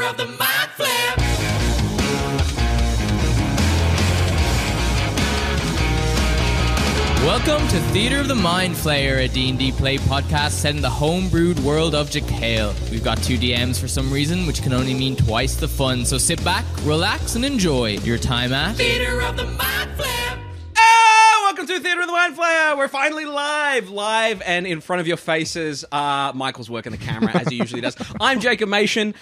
Theater of the Mind Flip. Welcome to Theater of the Mind Flayer, a D&D play podcast set in the homebrewed world of Jacale. We've got two DMs for some reason, which can only mean twice the fun. So sit back, relax, and enjoy your time at Theater of the Mind Flip. Ah, welcome to Theater of the Mind Flayer. We're finally live, live, and in front of your faces. Uh, Michael's working the camera as he usually does. I'm Jacob Machin.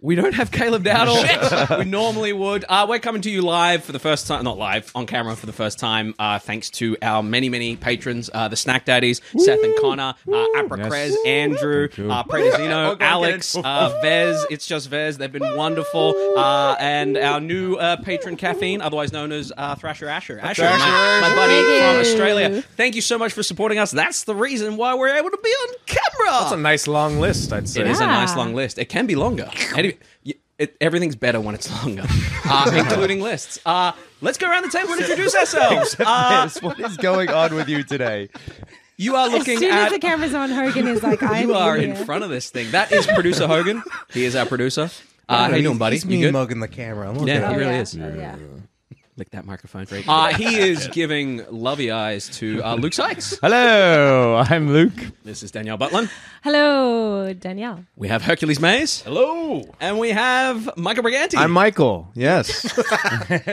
We don't have Caleb Dowdall. we normally would. Uh, we're coming to you live for the first time, not live, on camera for the first time, uh, thanks to our many, many patrons uh, the Snack Daddies, Seth and Connor, uh, Apracrez, Andrew, uh, Predazino, Alex, uh, Vez. It's just Vez. They've been wonderful. Uh, and our new uh, patron, Caffeine, otherwise known as uh, Thrasher Asher. Asher, my, my buddy from Australia. Thank you so much for supporting us. That's the reason why we're able to be on camera. That's a nice long list, I'd say. It is a nice long list. It can be longer. Any- y- it- everything's better when it's longer, uh, including lists. Uh, let's go around the table and introduce ourselves. Uh, Yes, what is going on with you today? you are As looking soon at. as the camera's on, Hogan is like, I'm you are in here. front of this thing. That is producer Hogan. He is our producer. Uh, how you doing, buddy? He's You mean good? mugging the camera. I'm looking Yeah, at he really yeah. is. Yeah. Lick that microphone. Uh, he is giving lovey eyes to uh, Luke Sykes. Hello, I'm Luke. This is Danielle Butlin. Hello, Danielle. We have Hercules Mayes. Hello. And we have Michael Briganti. I'm Michael. Yes.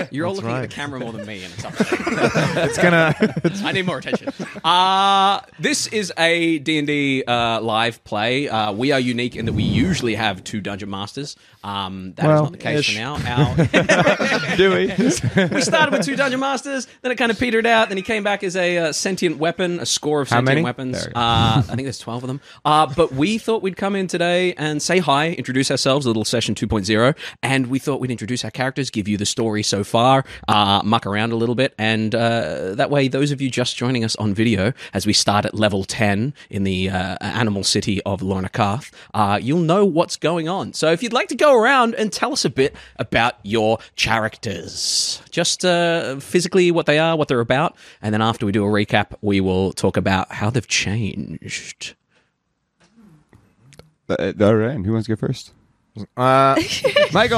You're all looking at the camera more than me, and it's upsetting. it's gonna. I need more attention. Uh, this is a D&D uh, live play. Uh, we are unique in that we usually have two dungeon masters. Um, that is Well, not the case ish. for now. Our, Do we? We started with two dungeon masters, then it kind of petered out. Then he came back as a uh, sentient weapon, a score of How sentient many? weapons. There Uh, I think there's 12 of them. Uh, but we thought we'd come in today and say hi, introduce ourselves, a little session 2.0. And we thought we'd introduce our characters, give you the story so far, uh, muck around a little bit. And uh, that way, those of you just joining us on video, as we start at level 10 in the uh, animal city of Lorna Karth, uh, you'll know what's going on. So if you'd like to go around and tell us a bit about your characters, just uh, physically what they are, what they're about. And then after we do a recap, we will talk about how they've changed. Uh, all right, who wants to go first? Uh, Michael,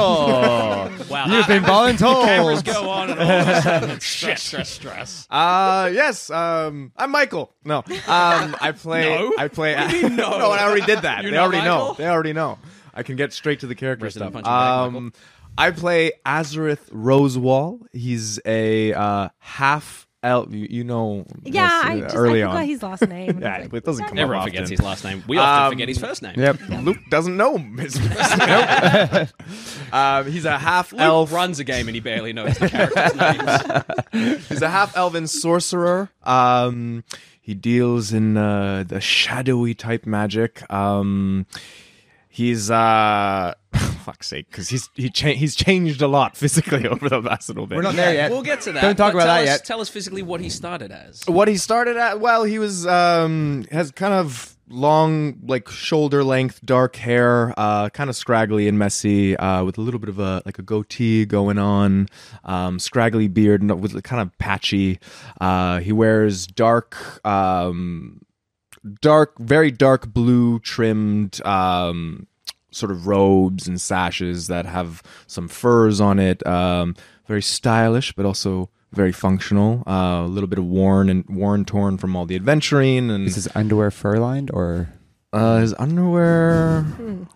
Wow, you've been voluntold. go on and all of a sudden stress, stress, stress. uh, yes. Um, I'm Michael. No. Um, I play. No? I play. What do you mean, no? no, I already did that. You're they not already Michael? know. They already know. I can get straight to the character Resident stuff. punching bag, Um, I play Azorith Rosewall. He's a uh, half elf. You, you know. Yeah, uh, I just early I forgot on. his last name. Yeah, was it doesn't come Everyone up forgets often. his last name. We often Um, forget his first name. Yep. Luke doesn't know his first name. um, he's a half Luke elf. runs a game and he barely knows the character's names. He's a half elven sorcerer. Um, he deals in uh, the shadowy type magic. Um, he's uh, fuck's sake, because he's he cha- he's changed a lot physically over the last little bit. We're not there yet. We'll get to that. Don't talk but about tell that us, yet. Tell us physically what he started as. what he started at well he was um has kind of long like shoulder length dark hair uh kind of scraggly and messy uh with a little bit of a like a goatee going on um scraggly beard and with kind of patchy uh he wears dark um dark very dark blue trimmed um sort of robes and sashes that have some furs on it um very stylish but also very functional uh, a little bit of worn and worn torn from all the adventuring and Is his underwear fur lined or? uh, his underwear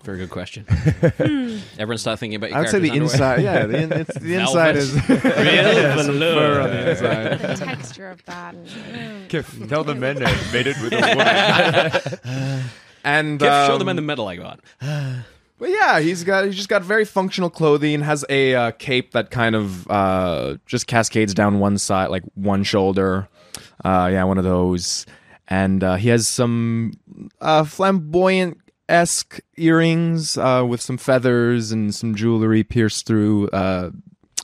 Very good question. Everyone start thinking about your i would say the underwear. inside yeah the, in, it's, the inside is Real fur on the inside the texture of that. And, mm. Tell the men I made it with a woman. And show um, the men the medal I got. But yeah, he's got he's just got very functional clothing. Has a uh, cape that kind of uh, just cascades down one side, like one shoulder. Uh, yeah, one of those. And uh, he has some uh, flamboyant esque earrings uh, with some feathers and some jewelry pierced through uh,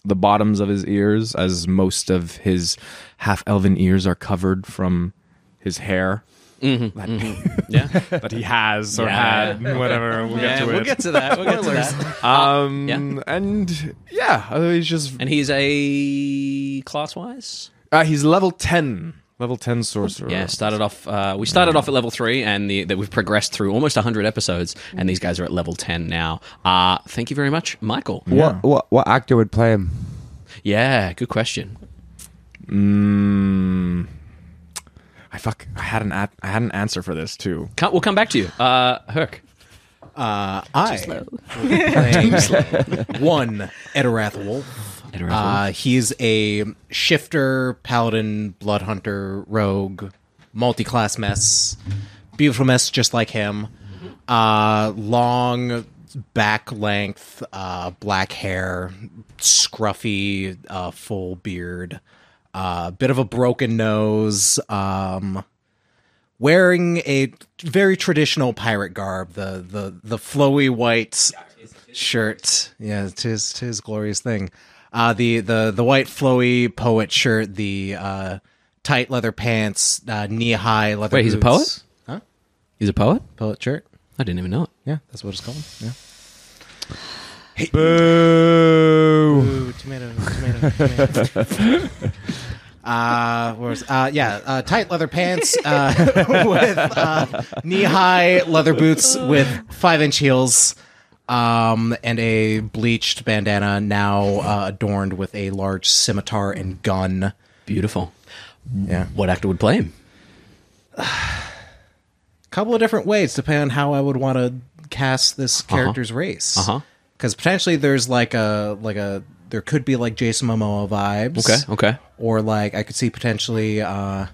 the bottoms of his ears, as most of his half elven ears are covered from his hair Yeah. that he has or Yeah. had. Whatever. We'll get yeah, to we'll it. get to that. We'll get to that. Um, yeah. and yeah, uh, he's just And he's a class wise. uh, he's level ten Level ten sorcerer. Yeah, started off. Uh, we started off at level three, and the, that we've progressed through almost hundred episodes, and these guys are at level ten now. Uh, thank you very much, Michael. What, what what actor would play him? Yeah, good question. Mm, I fuck. I had an at, I had an answer for this too. Come, we'll come back to you, uh, Herc. Uh, I playing one Etterath Wolf. Uh, he's a shifter, paladin, blood hunter, rogue, multi-class mess, beautiful mess just like him. Uh, long back length, uh, black hair, scruffy, uh, full beard, uh, bit of a broken nose. Um, wearing a very traditional pirate garb, the the the flowy white shirt. Yeah, tis tis glorious thing. Uh, the the the white flowy poet shirt, the uh, tight leather pants, uh, knee high leather. Wait, he's a boots. poet? He's a poet. Poet shirt. I didn't even know it. Yeah, that's what it's called. Yeah. Boo! Ooh, tomato, tomato, tomato. Uh, where's, uh, yeah, uh, tight leather pants uh, with uh, knee-high leather boots with five-inch heels, um, and a bleached bandana now uh, adorned with a large scimitar and gun. Beautiful. Yeah, What actor would play him? A couple of different ways depending on how I would want to cast this character's race. Uh-huh. Because potentially there's like a like a there could be like Jason Momoa vibes. Okay. Okay. or like I could see potentially uh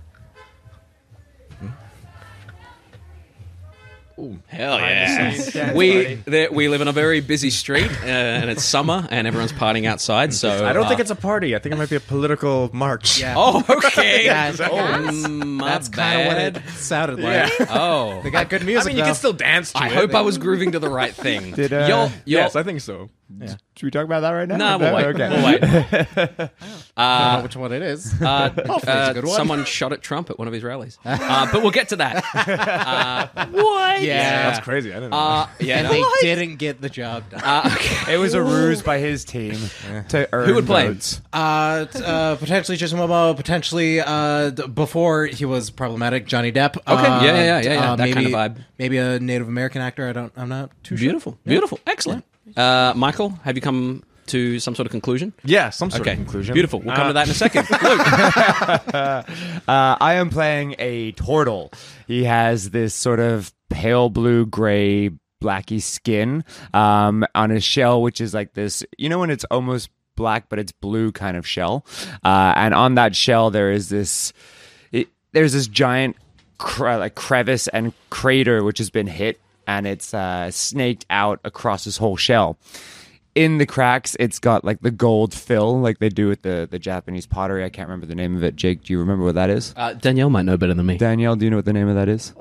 Hell yeah! we there, we live in a very busy street, uh, and it's summer, and everyone's partying outside. So I don't uh, think it's a party. I think it might be a political march. yeah. Oh, okay. Yeah, Mm, my that's kind of what it sounded like. Oh, They got good music. I music. mean, you though. can still dance. To I it. hope I was grooving to the right thing. Did, uh, You're- you're- Yes, I think so. Should we talk about that right now? Nah, we'll wait. Okay. We'll wait. I don't know which one it is. Uh, it's a uh, good one. someone shot at Trump at one of his rallies, uh, but we'll get to that. Uh, what? Yeah. That's crazy. I didn't know. Uh, yeah. and no. they didn't get the job done. Uh, okay. It was a ruse by his team to earn Who would play him? votes. Uh, t- uh, potentially Jason Momoa. Potentially, uh, d- before he was problematic, Johnny Depp. Okay, yeah, yeah, yeah, yeah, yeah, that maybe, kind of vibe. Maybe a Native American actor. I don't. I'm not too sure. Beautiful, beautiful, excellent. Uh, Michael, have you come to some sort of conclusion? yeah, some sort Okay, of conclusion. Beautiful. We'll come to that in a second. Luke. Uh, I am playing a turtle. He has this sort of pale blue gray blacky skin um, on his shell, which is like this. You know when it's almost black but it's blue kind of shell, uh, and on that shell there is this. It, there's this giant cre- like crevice and crater which has been hit, and it's uh, snaked out across his whole shell in the cracks it's got like the gold fill like they do with the the japanese pottery i can't remember the name of it jake do you remember what that is Uh, Danielle might know better than me. danielle do you know what the name of that is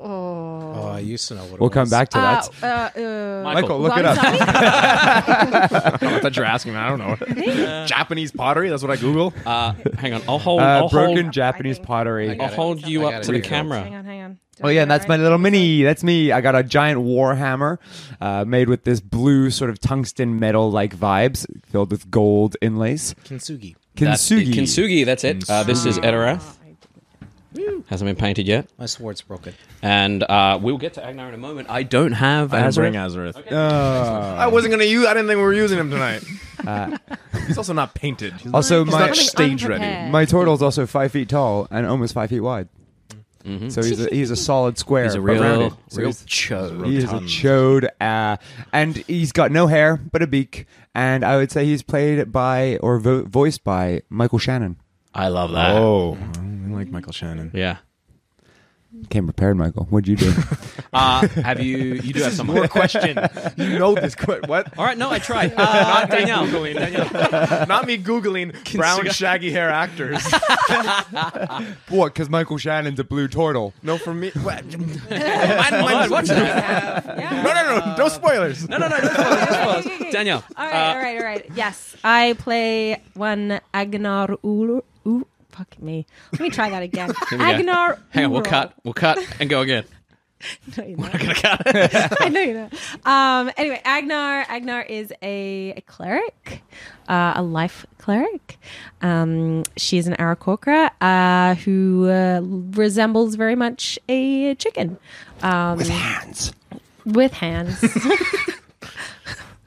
Oh, I used to know what it was. we'll was. come back to that Uh, uh, uh, Michael, look it up I thought you were asking. me. I don't know. Japanese pottery. That's what I Google. Uh, hang on, I'll hold. uh, I'll broken hold. japanese pottery I'll hold you I up got to it. the Here Hang camera. on, hang on. Oh yeah, and that's my little mini. That's me. I got a giant warhammer, uh, made with this blue sort of tungsten metal like vibes, filled with gold inlays. Kintsugi. That's it. Kintsugi. Kintsugi. That's it. Uh, this is Etterath. Hasn't been painted yet, My sword's broken. and uh, we'll get to Agnar in a moment. I don't have I didn't Azra. bring Azorith. Uh, I wasn't gonna use. I didn't think we were using him tonight. He's also not painted. He's also, not, my he's not stage ready. my turtle's also five feet tall and almost five feet wide. So he's a, he's a solid square. He's a but real. So real he's- chode. He is a Rotund. chode, uh, and he's got no hair but a beak. And I would say he's played by or vo- voiced by Michael Shannon. I love that. Oh, I like Michael Shannon. Yeah. Came prepared, Michael. What'd you do? Uh, have you? You do have some more question. You know this. que- What? All right. No, I tried. Uh, Danielle. Danielle. Not me googling brown shaggy hair actors. what? Because Michael Shannon's a blue turtle. No, for me. What? Hold on, watch that. No, no, no. No spoilers. No, no, no. no spoilers, no spoilers. Danielle. All right, all right, all right. Yes, I play one Agnar Ur. Fuck me. Let me try that again. Agnar. Hang on. We'll cut. We'll cut and go again. No, you're not. I know you're not. Um, anyway, Agnar. Agnar is a, a cleric, uh, a life cleric. Um, she's an Aarakocra uh, who uh, resembles very much a chicken. Um, with hands. With hands.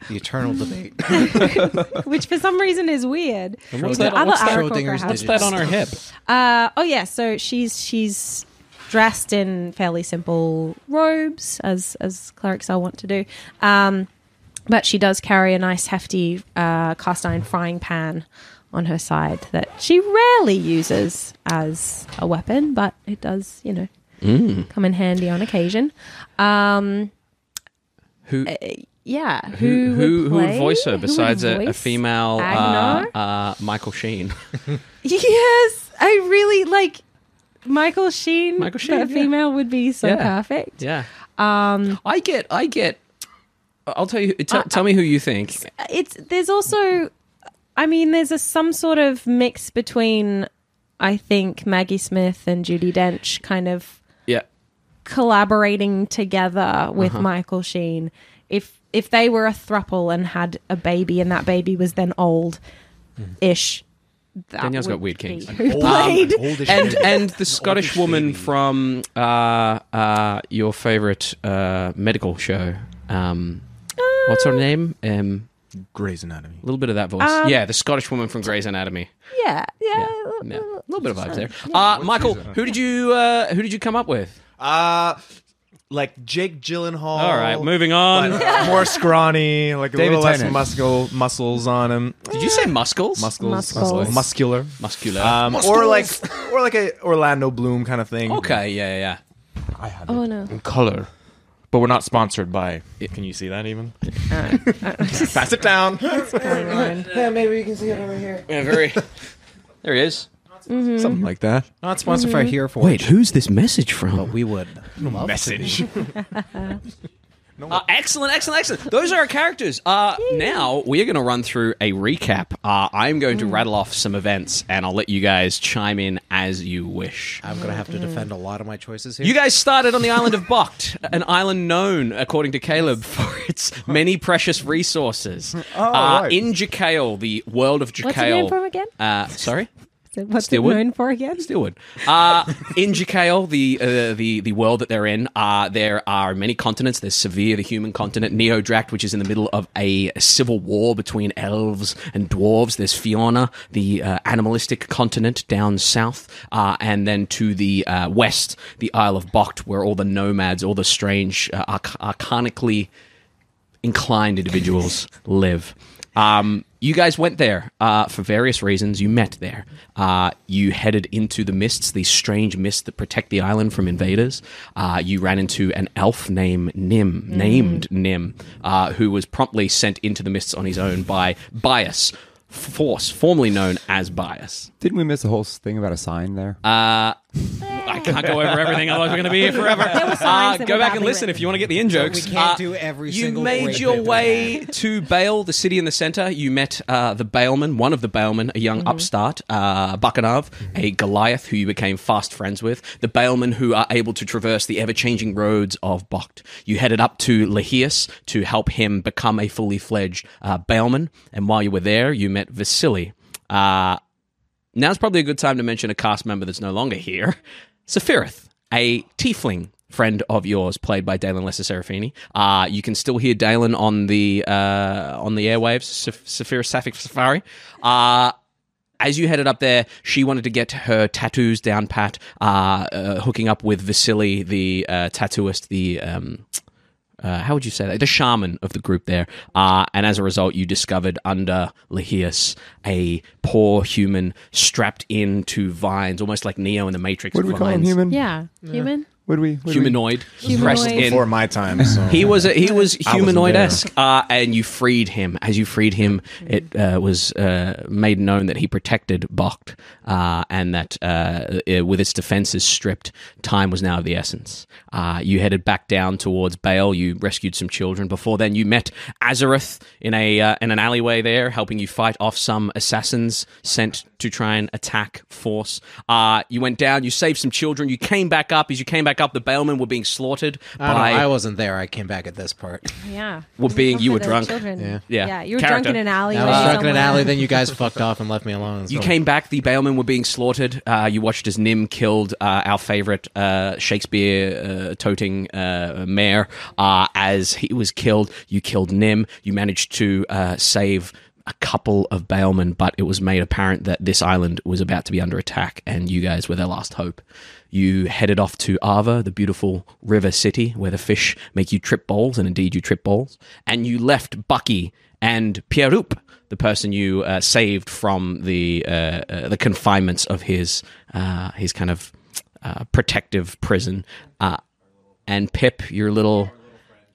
The eternal debate. which for some reason is weird. what's that- other what's that- Aarakocra Schrodinger's have- What's that on her hip? Uh, oh yeah, so she's she's dressed in fairly simple robes, as as clerics are wont to do. Um, but she does carry a nice hefty uh, cast iron frying pan on her side that she rarely uses as a weapon, but it does, you know, Mm. come in handy on occasion. Um, Who yeah, who who who, would who would voice her besides a, a female uh, uh, Michael Sheen? Yes, I really like Michael Sheen. Michael Sheen, a yeah. female would be so Yeah. perfect. Yeah. Um, I get, I get. I'll tell you. Tell, tell me who you think. It's there's also, I mean, there's a some sort of mix between, I think Maggie Smith and Judi Dench kind of Yeah. collaborating together with Uh-huh. Michael Sheen. If if they were a thruple and had a baby and that baby was then old, ish. that Danielle's got weird kings. kinks. Who played? and and the Scottish woman from uh, uh, your favorite uh, medical show. Um, what's her name? Um, Grey's Anatomy. a little bit of that voice. Um, yeah, the Scottish woman from Grey's Anatomy. yeah, yeah. Yeah, a little bit of vibes there. Uh, Michael, who did you uh, who did you come up with? Uh, like Jake Gyllenhaal. All right, moving on. but more scrawny, like a David little less Tennant. muscle muscles on him. Did you say muscles? Muscles, Muscles. muscular. Muscular. Um, or like, or like a Orlando Bloom kind of thing. okay, yeah, yeah. yeah. I have Oh no. In color. But we're not sponsored by. Can you see that even? Pass it down. yeah, maybe you can see it over here. Yeah, very. there he is. Something like that. Not sponsored by Here for Wait, who's this message but from? we would love Message. Uh, excellent, excellent, excellent. Those are our characters. Uh, now we are going to run through a recap. Uh, I'm going to rattle off some events, and I'll let you guys chime in as you wish. I'm gonna have to defend a lot of my choices here. You guys started on the island of Bocht, an island known, according to Caleb, for its many precious resources. uh, right. In Jacale, the world of Jacale. What's it known for again? Uh, sorry? What's Steelwood? it known for again? Steelwood. Uh, in Jacale, the, uh, the the world that they're in, uh, there are many continents. There's Severe, the human continent, Neodract, which is in the middle of a civil war between elves and dwarves. There's Fiona, the uh, animalistic continent down south, uh, and then to the uh, west, the Isle of Bocht, where all the nomads, all the strange, uh, arch- arcanically inclined individuals live. Um, you guys went there uh, for various reasons. You met there. Uh, you headed into the mists, these strange mists that protect the island from invaders. Uh, you ran into an elf named Nim, named Nim, uh, who was promptly sent into the mists on his own by Bias Force, formerly known as Bias. Didn't we miss the whole thing about a sign there? I can't go over everything, otherwise we're going to be here forever. Uh, go back and listen written. if you want to get the in jokes. we can't Uh, do every single one. You made your way to Bale, the city in the center. You met uh, the Baleman, one of the Balemen, a young upstart, uh, Bakanav, a Goliath who you became fast friends with. The Balemen who are able to traverse the ever-changing roads of Bocht. You headed up to Lahias to help him become a fully fledged uh, Baleman, and while you were there, you met Vasily. Uh, Now's probably a good time to mention a cast member that's no longer here. Safirith, a tiefling friend of yours, played by Daelyn Lester-Serafini. Uh, you can still hear Daelyn on the uh, on the airwaves, Safirith Sapphic Safari. Uh, as you headed up there, she wanted to get her tattoos down pat, uh, uh, hooking up with Vasily, the uh, tattooist, the um, uh, how would you say that? The shaman of the group there. Uh, and as a result, you discovered under Lahias a poor human strapped into vines, almost like Neo in the Matrix. Would we vines. call him human? Yeah, human. Would we? Would we? Humanoid, Humanoid. pressed in. Before my time, so He was a, he was wasn't humanoid esque, uh, and you freed him. As you freed him, it uh, was uh, made known that he protected Bocht, uh, and that uh, uh, with its defenses stripped, time was now of the essence. Uh, you headed back down towards Bale. You rescued some children. Before then, you met Azorith in a uh, in an alleyway there, helping you fight off some assassins sent to try and attack Force. Uh, you went down. You saved some children. You came back up. As you came back back up. The Balemen were being slaughtered I, don't know, by I wasn't there. I came back at this part. Yeah. Well, being you were The drunk. Children. Yeah. Yeah. Yeah. You were Character. drunk in an alley. I was drunk in an alley. Then you guys fucked off and left me alone. You came back. The Balemen were being slaughtered. Uh, you watched as Nim killed uh, our favorite uh, Shakespeare uh, toting uh, mayor. Uh, as he was killed, you killed Nim. You managed to uh, save a couple of Balemen, but it was made apparent that this island was about to be under attack, and you guys were their last hope. You headed off to Ava, the beautiful river city where the fish make you trip balls, and indeed you trip balls. And you left Bucky and Pierrup, the person you uh, saved from the uh, uh, the confinements of his uh, his kind of uh, protective prison, uh, and Pip, your little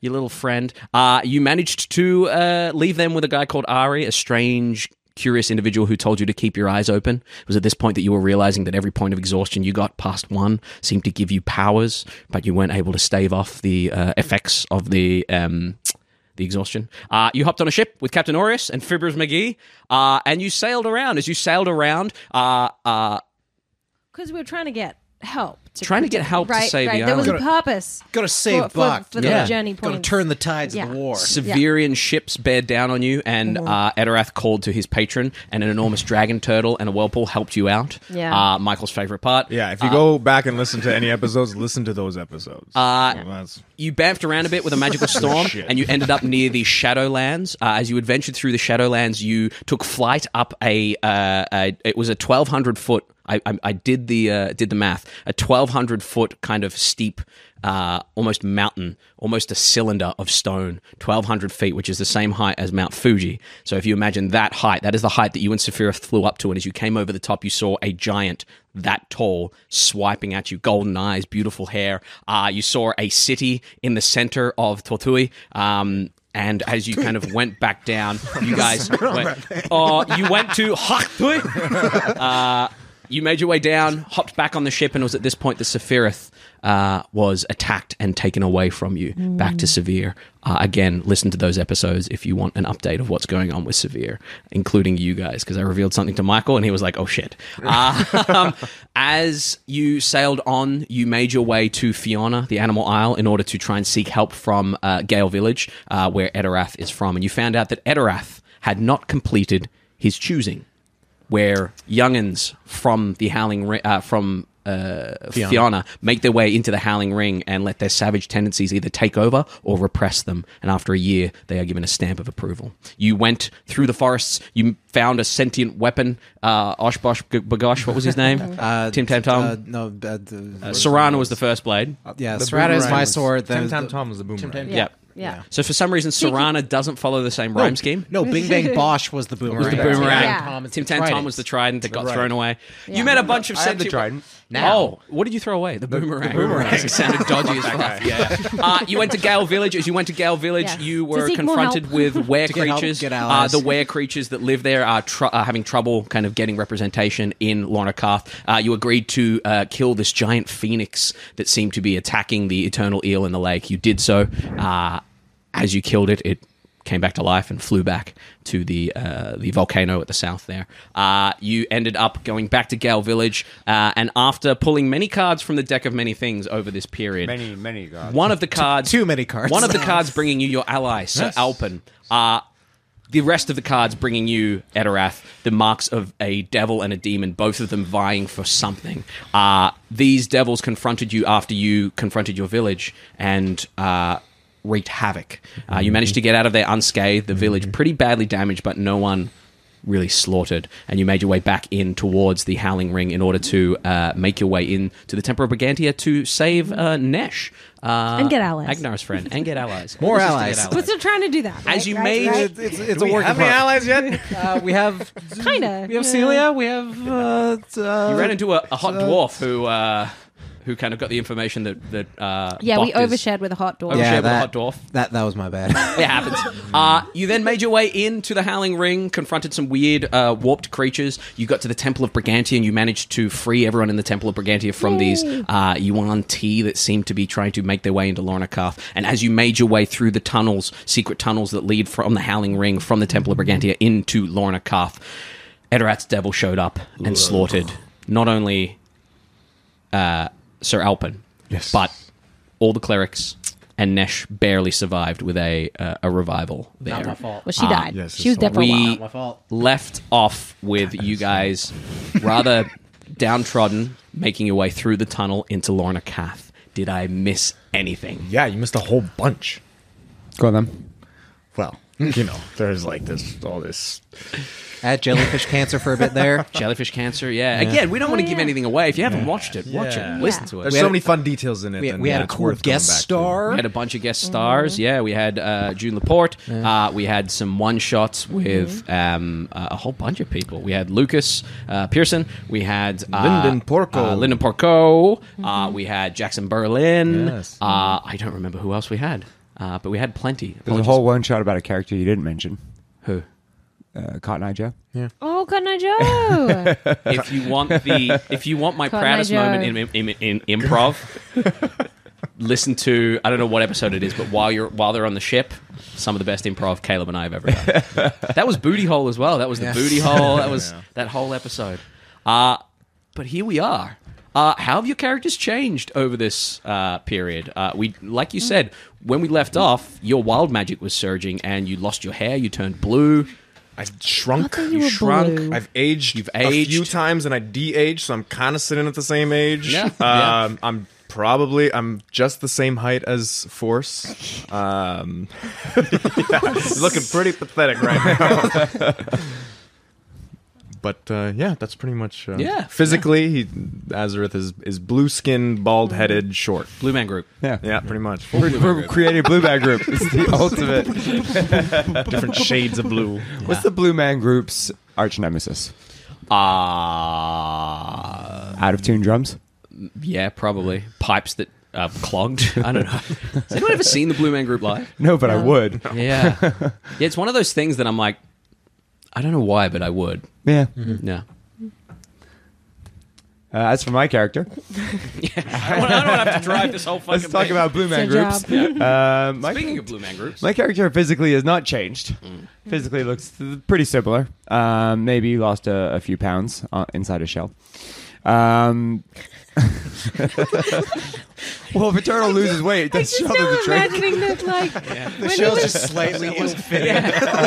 your little friend. Uh, you managed to uh, leave them with a guy called Ari, a strange, curious individual who told you to keep your eyes open. It was at this point that you were realizing that every point of exhaustion you got past one seemed to give you powers, but you weren't able to stave off the uh, effects of the. Um, the exhaustion. Uh, you hopped on a ship with Captain Orius and Fibrous McGee, uh, and you sailed around. As you sailed around, uh, uh, Because we were trying to get help. To Trying to get protect- help to save right. the There was a purpose. Got to save for, for- Buck. for the yeah. journey Got to turn the tides Yeah. of the war. Severian ships bared down on you, and uh, Etterath called to his patron, and an enormous dragon turtle and a whirlpool helped you out. Yeah. Uh, Michael's favorite part. Yeah, if you go back and listen to any episodes, listen to those episodes. Uh, That's- you bamfed around a bit with a magical storm, and you ended up near the Shadowlands. Uh, as you adventured through the Shadowlands, you took flight up a. Uh, a it was a twelve hundred foot. I, I, I did the uh, did the math. A twelve hundred foot kind of steep, uh, almost mountain, almost a cylinder of stone, twelve hundred feet, which is the same height as Mount Fuji. So if you imagine that height, that is the height that you and Safirith flew up to, and as you came over the top, you saw a giant that tall swiping at you, golden eyes, beautiful hair. Uh, you saw a city in the center of Tortui. Um, and as you kind of went back down, you guys went, uh, you went to Haktui. Uh, you made your way down, hopped back on the ship, and it was at this point the Safirith uh, was attacked and taken away from you back to Severe. Uh, again, listen to those episodes if you want an update of what's going on with Severe, including you guys, because I revealed something to Michael and he was like, oh shit. Uh, as you sailed on, you made your way to Fiona, the Animal Isle, in order to try and seek help from uh, Gale Village, uh, where Etterath is from. And you found out that Etterath had not completed his choosing where youngins from the Howling Ring, uh, from uh, Fiona. make their way into the Howling Ring and let their savage tendencies either take over or repress them. And after a year, they are given a stamp of approval. You went through the forests. You found a sentient weapon. Uh, Oshbosh G- Bagosh, what was his name? Uh, Tim Tam Tom. Uh, no, uh, the, Uh, Serrana was the first blade. yeah, the Serrata is my sword. Then Tim Tam Tom was the boomerang. Yeah. Yep. Yeah. So for some reason, Serrana doesn't follow the same rhyme scheme. No, Bing Bang Bosh was the boomerang. the boomerang. Yeah. Tom, Tim Tam Tom was the trident that got Right. thrown away. Yeah. You met a bunch of I have the sentient trident. Now. Oh, what did you throw away? The boomerang. boomerang. it sounded dodgy as fuck. Yeah. Uh, you went to Gale Village. As you went to Gale Village, Yeah. you were confronted with were To get help, get uh, the were creatures that live there are, tr- are having trouble kind of getting representation in Lorna Karth. Uh, you agreed to uh, kill this giant phoenix that seemed to be attacking the eternal eel in the lake. You did so. Uh, as you killed it, it came back to life and flew back to the uh, the volcano at the south there. Uh, you ended up going back to Gale Village, uh, and after pulling many cards from the deck of many things over this period, Many, many gods. one of the cards, too many cards. one of the cards bringing you your ally, Sir Alpin. Uh, the rest of the cards bringing you Etterath, the marks of a devil and a demon, both of them vying for something. Uh, these devils confronted you after you confronted your village and uh, wreaked havoc. Uh, you managed to get out of there unscathed, the village pretty badly damaged, but no one really slaughtered. And you made your way back in towards the Howling Ring in order to uh, make your way in to the Temple of Brigantia to save uh, Nesh. Uh, And get allies. Agnar's friend. And get allies. More Just to allies. get We're still trying to do that. As right, you right, made right? It's, it's, it's a work Have any allies yet? Uh, we have kind of. we have Celia. We have uh, uh, You ran into a, a hot dwarf who uh, who kind of got the information that that uh, Yeah, we Bok is- overshared with a hot door. Overshared yeah, with a that, hot dwarf. That that was my bad. It happens. Uh, you then made your way into the Howling Ring, confronted some weird uh, warped creatures. You got to the Temple of Brigantia, and you managed to free everyone in the Temple of Brigantia from these uh, Yuan-ti that seemed to be trying to make their way into Lorna Karth. And as you made your way through the tunnels, secret tunnels that lead from the Howling Ring, from the Temple of Brigantia into Lorna Karth, Etterath's devil showed up and slaughtered not only uh, Sir Alpin, Yes. but all the clerics and Nesh barely survived with a uh, a revival there. Not my fault. Well, she died. yes, she was it's dead for a we while. Not my fault. left off with you guys rather downtrodden, making your way through the tunnel into Lorna Karth. Did I miss anything? Yeah, you missed a whole bunch. Go on then. Well, you know, there's like this, all this. at jellyfish cancer for a bit there. Jellyfish cancer, yeah. Again, we don't want to give anything away. If you haven't watched it, watch Yeah. it, listen to it. There's We so had- many fun details in it. We, and we had a it's cool guest back to. star. We had a bunch of guest stars. Yeah, we had uh, June Laporte. Uh, we had some one shots with um, uh, a whole bunch of people. We had Lucas uh, Pearson. We had uh, Lyndon Porco. Uh, Lyndon Porco. Uh, we had Jackson Berlin. Yes. Uh, I don't remember who else we had, uh, but we had plenty. There's a whole one shot about a character you didn't mention. Who? Uh, Cotton Eye Joe. Yeah. Oh, Cotton Eye Joe. If you want the, if you want my Cotton proudest Joe. moment in, in, in, in improv, listen to I don't know what episode it is, but while you're while they're on the ship, some of the best improv Caleb and I have ever done. that was Booty Hole as well. That was the Booty Hole. That was that whole episode. Uh but here we are. Uh, how have your characters changed over this uh, period? Uh, we, like you said, when we left off, your wild magic was surging, and you lost your hair. You turned blue. I've shrunk. thought you were blue. I've aged. You've aged a few times, and I de-aged, so I'm kind of sitting at the same age. Yeah, yeah. Um, I'm probably I'm just the same height as Force. Um, yeah, looking pretty pathetic right now. But uh, yeah, that's pretty much uh, Yeah, Physically, he Azorith is is blue skinned, bald headed, short. Blue Man Group. Yeah. Yeah, pretty much. We're creating Blue Man Group. It's the ultimate. Different shades of blue. What's the Blue Man Group's arch nemesis? Uh, Out of tune drums. yeah, probably pipes that are clogged. I don't know. Has anyone ever seen the Blue Man Group live? No, but I would. Yeah, yeah. It's one of those things that I'm like, I don't know why, but I would. Yeah. Yeah. Uh, as for my character, I don't, I don't have to drive this whole fucking. let's talk thing. about Blue Man your Groups. job. Uh, my, Speaking of Blue Man Groups, my character physically has not changed. Physically looks th- pretty similar. Um, maybe lost a, a few pounds uh, inside a shell. Um, well, if a turtle loses weight, I that's just shell now doesn't shrink. imagining that, like, when he Shell's was just slightly ill-fitting.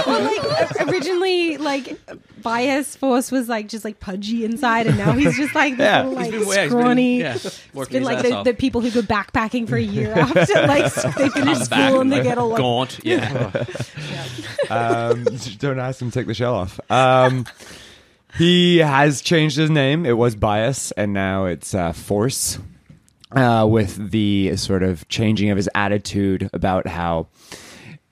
Well, like originally, like bias force was like just like pudgy inside, and now he's just like this Yeah. little, like He's been- yeah, he's been- scrawny. yeah, It's working been his like ass the, off. the people who go backpacking for a year after like they finish Come back school and they get all like, gaunt. Yeah. um, don't ask him to take the shell off. Um, he has changed his name. It was Bias, and now it's uh, Force. Uh, with the sort of changing of his attitude about how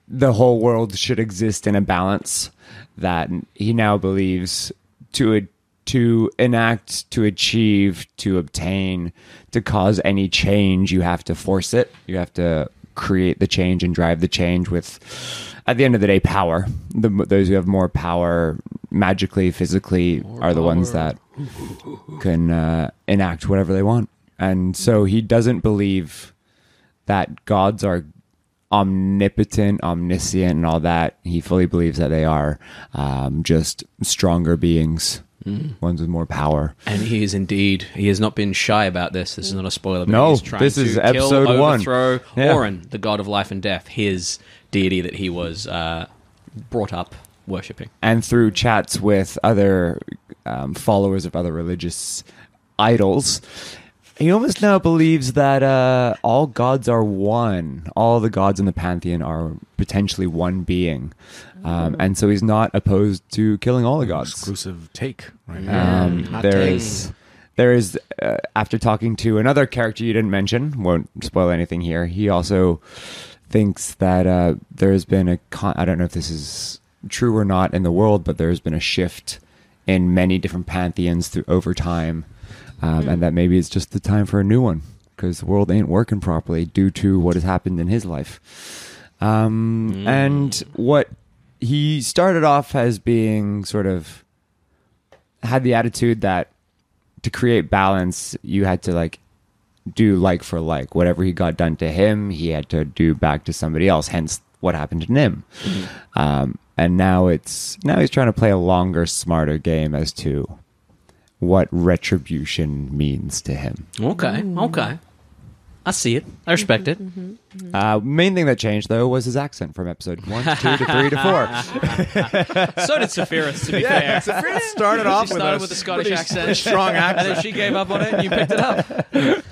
the whole world should exist in a balance, that he now believes to to enact, to achieve, to obtain, to cause any change, you have to force it. You have to create the change and drive the change with, at the end of the day, power. The, those who have more power, magically, physically, are the ones that can uh, enact whatever they want. And so he doesn't believe that gods are omnipotent, omniscient, and all that. He fully believes that they are um, just stronger beings, ones with more power. And he is indeed. He has not been shy about this. This is not a spoiler. But No, he's trying this to is kill, episode one. overthrow Yeah. Orin, the god of life and death, his deity that he was uh, brought up worshipping. And through chats with other um, followers of other religious idols, he almost now believes that uh, all gods are one. All the gods in the pantheon are potentially one being. Um, and so he's not opposed to killing all the gods. Exclusive take right now. Um, Hot there take. is, there is. Uh, after talking to another character you didn't mention, won't spoil anything here. He also thinks that uh, there has been a. Con- I don't know if this is true or not in the world, but there has been a shift in many different pantheons through over time, um, and that maybe it's just the time for a new one because the world ain't working properly due to what has happened in his life. Um, And what he started off as being sort of had the attitude that to create balance, you had to like do like for like. Whatever he got done to him, he had to do back to somebody else. Hence, what happened to Nim. Um, and now it's now he's trying to play a longer, smarter game as to what retribution means to him. Okay. Okay. I see it. I respect it. Uh, main thing that changed though was his accent from episode one to two to three to four. So did Safirith, to be fair. started off She with started a with a Scottish pretty- accent, pretty strong and accent. then she gave up on it, and you picked it up.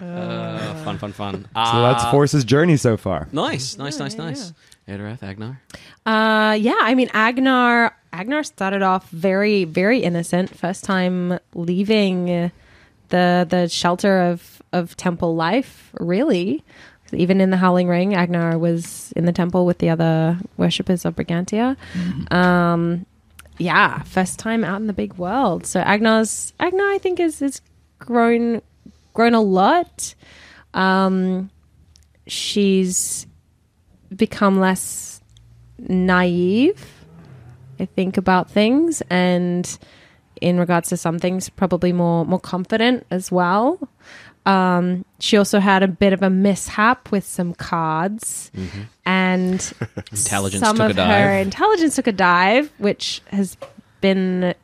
Uh, fun, fun, fun. So that's Uh, Force's journey so far. Nice, nice, nice, yeah, nice. Etterath, Agnar. Uh, yeah, I mean Agnar. Agnar started off very, very innocent. First time leaving the the shelter of of temple life. Really, even in the Howling Ring, Agnar was in the temple with the other worshippers of Brigantia. Um, yeah, first time out in the big world. So Agnar's Agnar, I think, is is grown grown a lot. Um, she's become less naive, I think, about things, and in regards to some things, probably more more confident as well. Um, she also had a bit of a mishap with some cards, and Intelligence some took a of dive. her intelligence took a dive, which has been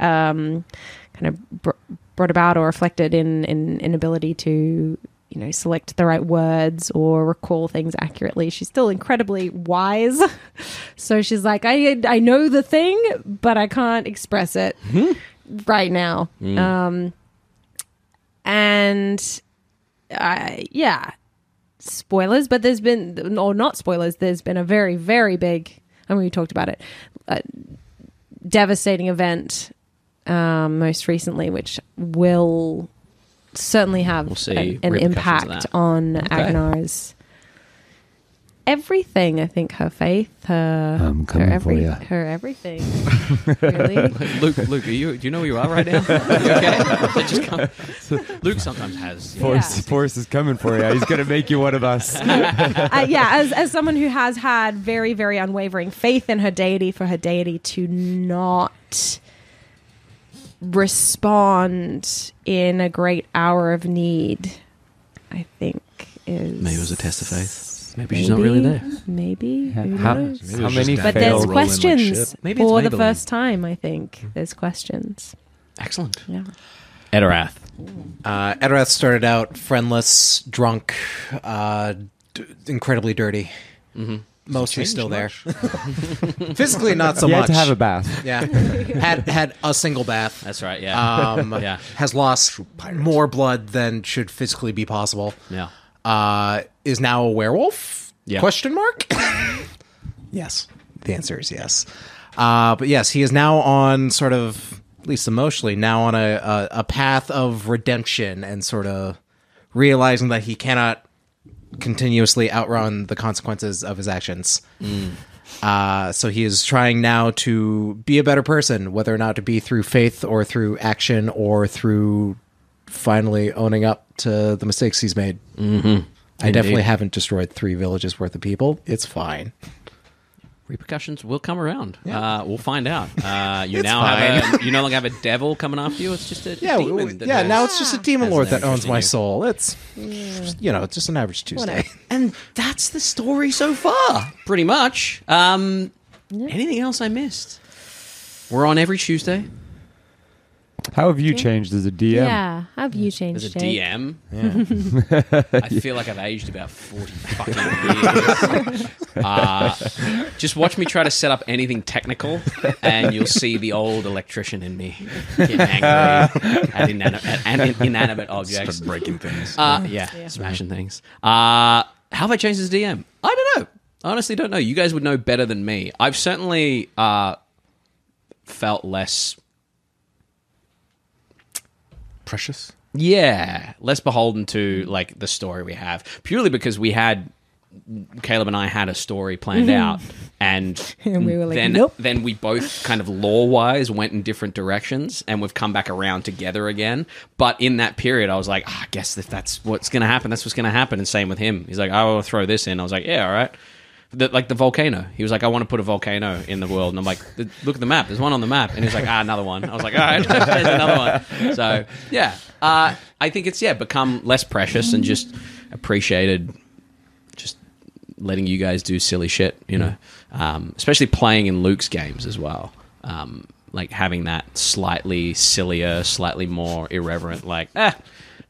um, kind of br- brought about or reflected in, in inability to you know select the right words or recall things accurately. She's still incredibly wise. So she's like i i know the thing but i can't express it right now. Um and uh, yeah spoilers but there's been or not spoilers there's been a very very big i mean we talked about it uh, devastating event um, most recently, which will certainly have We'll an, an impact on Agnar's everything. I think her faith, her, I'm her, coming for every, ya. her everything. really, Luke, Luke, are you, do you know where you are right now? You okay? Did just come- Luke sometimes has. you know, Force, Force is coming for you. He's gonna make you one of us. uh, yeah, as as someone who has had very very unwavering faith in her deity, for her deity to not respond in a great hour of need, I think is Maybe it was a test of faith. Maybe she's not really there. Maybe. Who How, knows? Maybe it how was many just But that there's rolling like questions shit. Maybe it's for the Maybelline. first time. I think there's questions. Excellent. Yeah. Etterath. Uh, Etterath started out friendless, drunk, uh, d- incredibly dirty. Mm-hmm. Mostly still there. Physically, not so you had much. to have a bath. yeah, had had a single bath. That's right, yeah. Um, Yeah. has lost more blood than should physically be possible. yeah. Uh, is now a werewolf? Yeah. Question mark. yes, the answer is yes. Uh, but yes, he is now on sort of, at least emotionally, now on a, a a path of redemption and sort of realizing that he cannot continuously outrun the consequences of his actions. Uh, so he is trying now to be a better person, whether or not to be through faith or through action or through finally owning up to the mistakes he's made. Mm-hmm. I definitely haven't destroyed three villages worth of people. It's fine. Repercussions will come around. Uh, we'll find out. Uh, you It's now have a, you no longer have a devil coming after you. It's just a Yeah, demon w- yeah. has- Now it's just a demon lord that owns my you. soul. It's you know, it's just an average Tuesday. And that's the story so far, pretty much. Um, Anything else I missed? We're on every Tuesday. How have you changed as a DM? Yeah. How have you changed, As a Jake? DM, I feel like I've aged about forty fucking years. uh, just watch me try to set up anything technical, and you'll see the old electrician in me get angry at, inani- at, at inanimate objects. Start breaking things. Uh, yeah, smashing things. Uh, how have I changed as a DM? I don't know. I honestly don't know. You guys would know better than me. I've certainly uh, felt less, Precious. yeah, less beholden to like the story we have. Purely because we had Caleb and I had a story planned out, and, And we were like, then "Nope." then we both kind of law wise went in different directions, and we've come back around together again. But in that period, I was like, "Ah, I guess if that's what's going to happen, that's what's going to happen. And same with him. He's like, I will throw this in. I was like, yeah, all right. The, like the volcano. He was like, I want to put a volcano in the world. And I'm like, look at the map. There's one on the map. And he's like, ah, another one. I was like, all right, there's another one. So, yeah. Uh, I think it's, yeah, become less precious and just appreciated just letting you guys do silly shit, you know, um, especially playing in Luke's games as well. Um, like having that slightly sillier, slightly more irreverent, like, eh,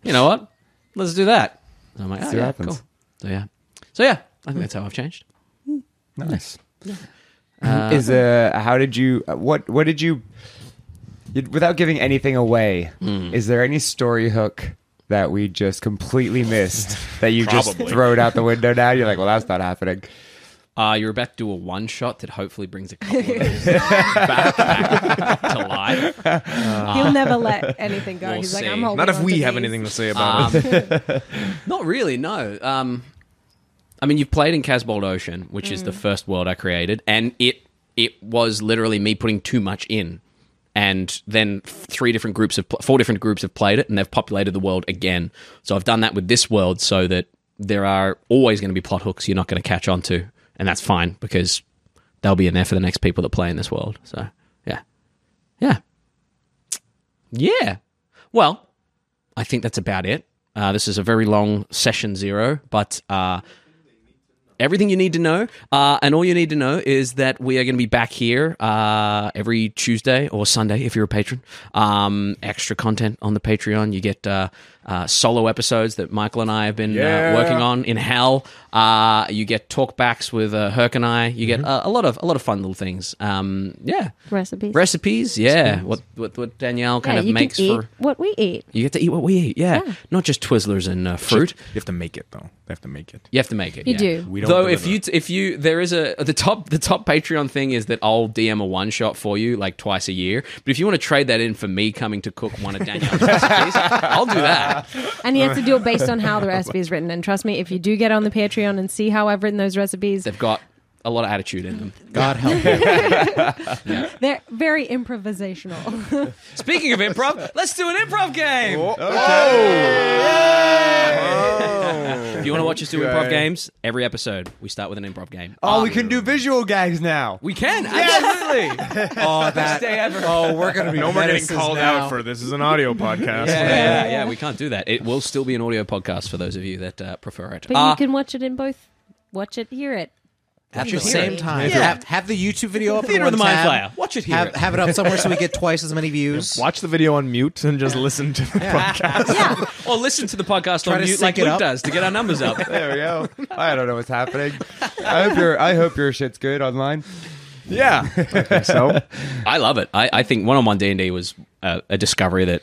you know what? Let's do that. So I'm like, oh yeah, cool. So yeah, so yeah, I think that's how I've changed. Nice. Is uh, how did you? uh, What what did you? you- Without giving anything away, Hmm. is there any story hook that we just completely missed that you just Probably. throw it out the window now? You're like, well, that's not happening. Uh, you're about to do a one shot that hopefully brings a couple of those back, back to life. He'll never let anything go. We'll He's like. I'm holding Not if we have these. anything to say about it. Not really, no. Um, I mean, you've played in Casbold Ocean, which is the first world I created, and it it was literally me putting too much in, and then three different groups of four different groups have played it, and they've populated the world again. So I've done that with this world, so that there are always going to be plot hooks you're not going to catch on to, and that's fine because they'll be in there for the next people that play in this world. So yeah, yeah, yeah. Well, I think that's about it. Uh, this is a very long session zero, but uh, everything you need to know, uh, and all you need to know is that we are going to be back here uh, every Tuesday or Sunday if you're a patron. Um, extra content on the Patreon. You get uh, uh, solo episodes that Michael and I have been Yeah. uh, working on in Hell. Uh, you get talkbacks with uh, Herc and I. You get uh, a lot of a lot of fun little things. Um, yeah, recipes. recipes. Yeah, what what, what Danielle kind yeah, of you makes can eat for. what we eat. You get to eat what we eat, yeah. Yeah. Not just Twizzlers and uh, fruit. You have to make it though. They have to make it. You have to make it. You yeah. do. We don't Though if deliver. you if you there is a the top the top Patreon thing is that I'll DM a one shot for you like twice a year. But if you want to trade that in for me coming to cook one of Danielle's recipes, I'll do that. And you have to do it based on how the recipe is written. And trust me, if you do get on the Patreon and see how I've written those recipes, They've got a lot of attitude in them. God help you. they're very improvisational. Speaking of improv, let's do an improv game. Okay. If you want to watch us do improv games, every episode we start with an improv game. Oh, we can do visual gags now. We can absolutely. Oh, that. Day ever. Oh, we're gonna be No more getting called now. out for this is an audio podcast. Yeah, yeah, yeah, yeah, We can't do that. It will still be an audio podcast for those of you that uh, prefer it. but Uh, you can watch it in both. Watch it, hear it. At the same it. time. Yeah. Have, have the YouTube video up. in Theater of one the Mind tab. Flayer. Watch it here. Have, have it up somewhere so we get twice as many views. Watch the video on mute and just listen to the podcast. Yeah. or listen to the podcast Try on mute like it Luke up. does to get our numbers up. There we go. I don't know what's happening. I hope your I hope your shit's good online. Yeah. Okay, so I love it. I, I think one-on-one D&D was a, a discovery that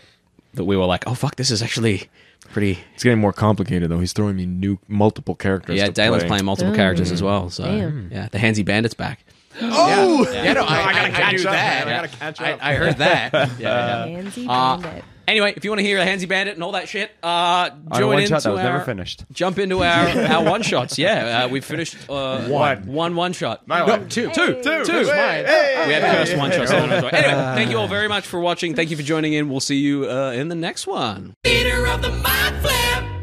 that we were like, oh fuck, this is actually pretty. it's getting more complicated though. He's throwing me new multiple characters. Yeah, to Daelyn's play. playing multiple characters as well. So Damn. yeah, the Handsy Bandit's back. Oh, yeah, no, I, I, gotta I, catch knew up, that. man. I gotta catch up. I heard that. Yeah, yeah. Pansy Uh, Bandit. Anyway, if you want to hear the Handsy Bandit and all that shit, uh, On a join one into shot that was our, never finished. Jump into our, our one shots. Yeah, uh, we've finished uh, One. one one shot. My No, one. two. Two, two, two. We have cursed one shots. Anyway, thank you all very much for watching. Thank you for joining in. We'll see you uh, in the next one. Theater of the Mind Flip.